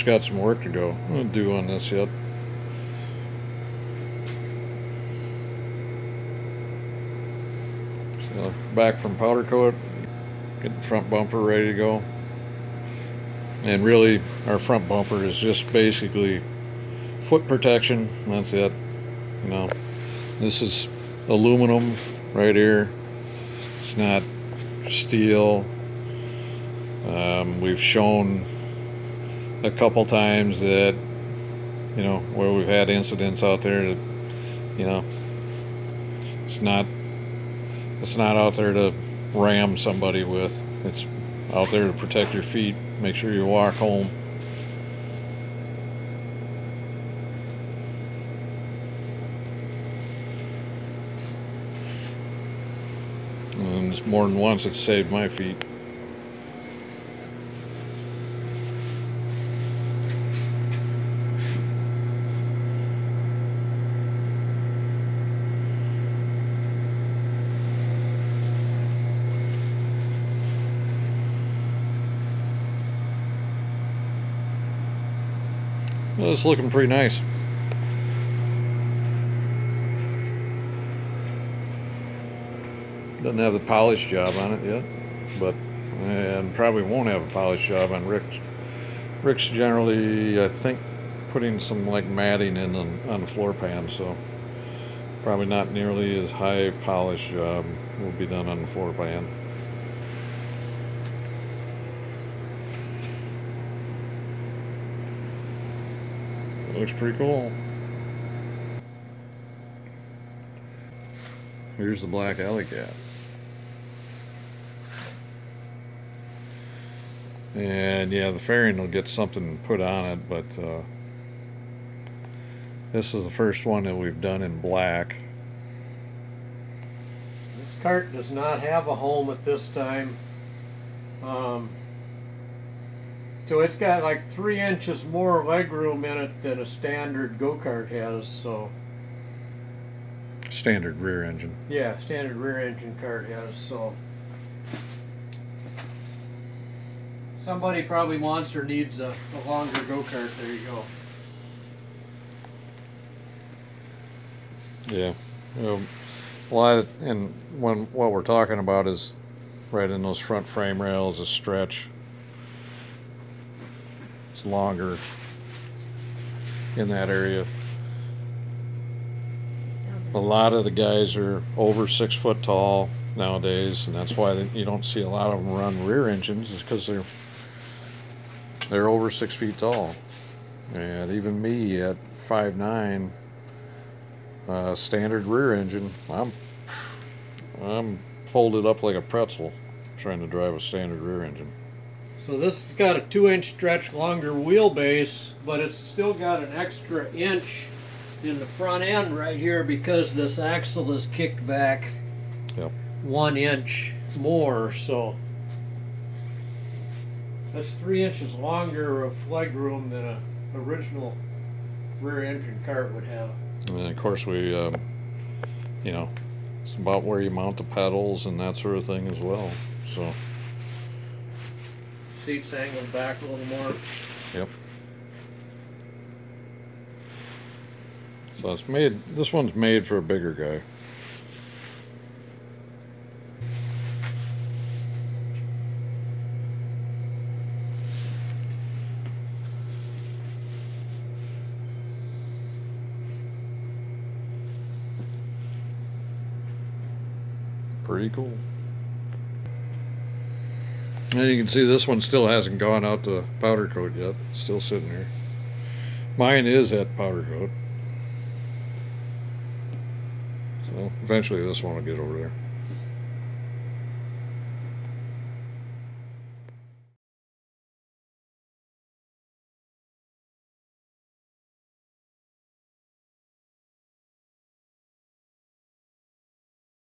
Rick's got some work to go do on this yet. So back from powder coat, get the front bumper ready to go. And really, our front bumper is just basically foot protection. That's it. You know, this is aluminum right here. It's not steel. Um, we've shown a couple times that you know where we've had incidents out there that you know it's not it's not out there to ram somebody with. It's out there to protect your feet make sure you walk home. And more than once it's saved my feet Well, it's looking pretty nice. Doesn't have the polish job on it yet, but and probably won't have a polish job on Rick's. Rick's generally, I think, putting some like matting in on, on the floor pan, so probably not nearly as high polish job will be done on the floor pan. Looks pretty cool. Here's the black Alley Kat. And yeah, the fairing will get something put on it, but uh, this is the first one that we've done in black. This kart does not have a home at this time. Um, so it's got like three inches more leg room in it than a standard go-kart has, so. Standard rear engine. Yeah, standard rear engine kart has, so. Somebody probably wants or needs a, a longer go-kart, there you go. Yeah. Um, a lot of, and when what we're talking about is right in those front frame rails, a stretch it's longer in that area. A lot of the guys are over six foot tall nowadays, and that's why you don't see a lot of them run rear engines, is because they're they're over six feet tall. And even me at five nine, uh, standard rear engine, I'm I'm folded up like a pretzel trying to drive a standard rear engine. So this has got a two inch stretch longer wheelbase, but it's still got an extra inch in the front end right here because this axle is kicked back yep. one inch more. So that's three inches longer of leg room than a original rear engine kart would have. And of course we, um, you know, it's about where you mount the pedals and that sort of thing as well. So seats angled back a little more. Yep. So it's made, this one's made for a bigger guy. Pretty cool. And you can see this one still hasn't gone out to powder coat yet. still sitting there. Mine is at powder coat. So eventually this one will get over there.